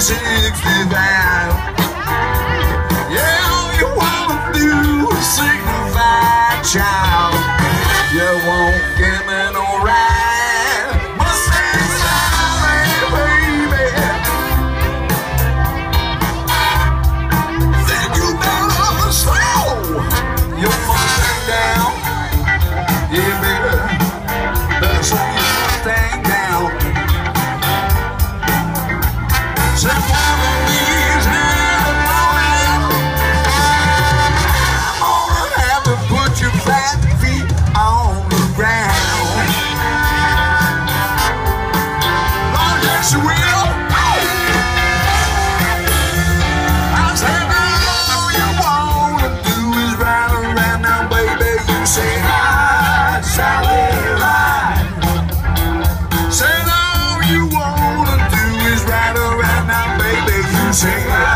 65. Yeah, all you wanna do is signify, child. You won't get sing.